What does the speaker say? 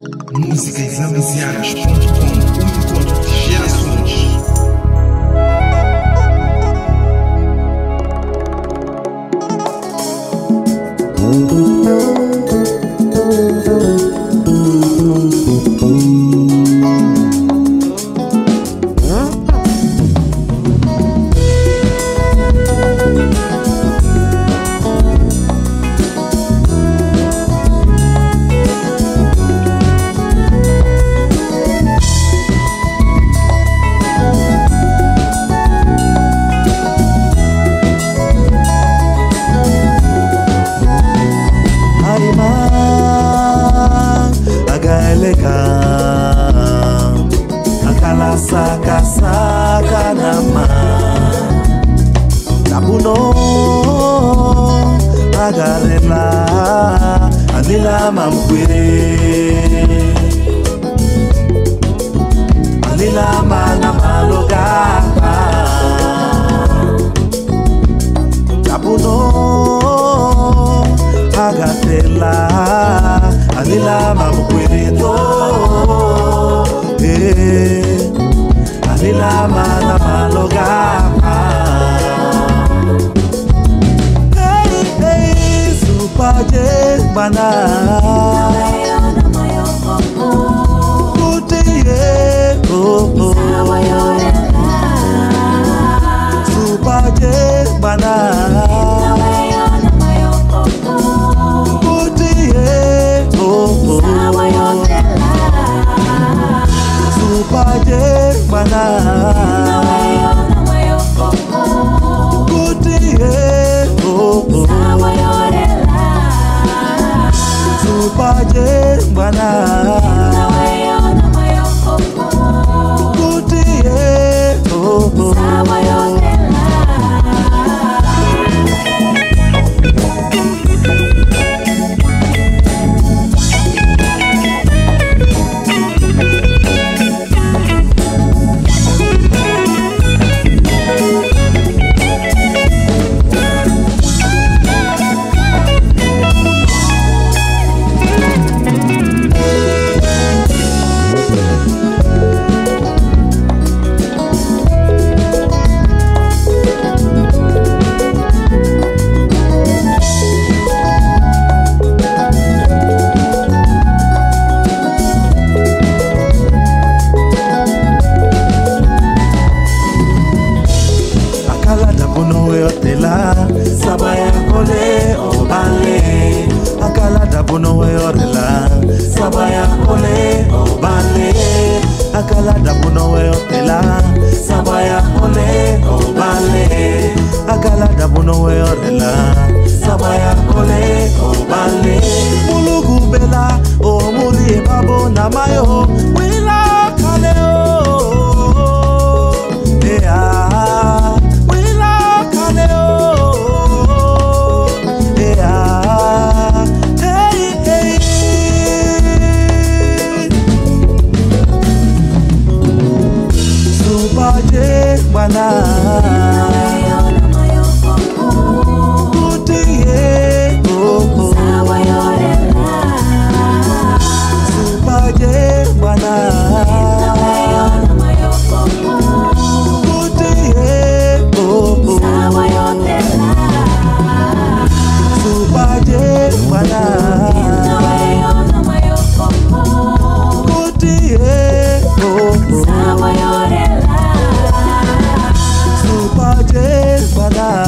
Musicaexamesiaras.com O encontro de gerações. Agaleka akala saka saka nama tabuno agarela anila mamkwere anila mana maloga anila mana maloga hey, hey, Supadje bana. Kutiye oh, oh. bana oh, oh. Supadje n'onwe ọdịla saba ya kole kọbale mulugu bela omuli babo na mayo wila kale oh. o ea wila kale oh. o ea hey hey. Subaje gbana. ajé padà.